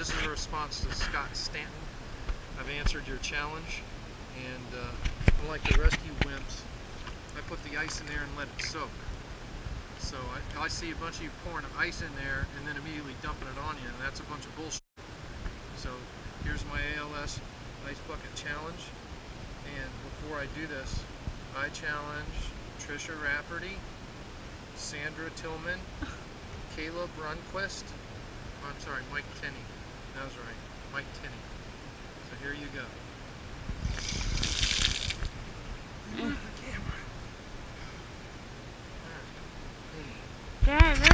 this is a response to Scott Stanton. I've answered your challenge, and uh, unlike the rescue wimps, I put the ice in there and let it soak. So I, I see a bunch of you pouring ice in there and then immediately dumping it on you, and that's a bunch of bullshit. So here's my ALS Ice Bucket Challenge. And before I do this, I challenge Trisha Rafferty, Sandra Tillman, Caleb Runquist. I'm sorry, Mike Tenney. There you go. Mm. Dad,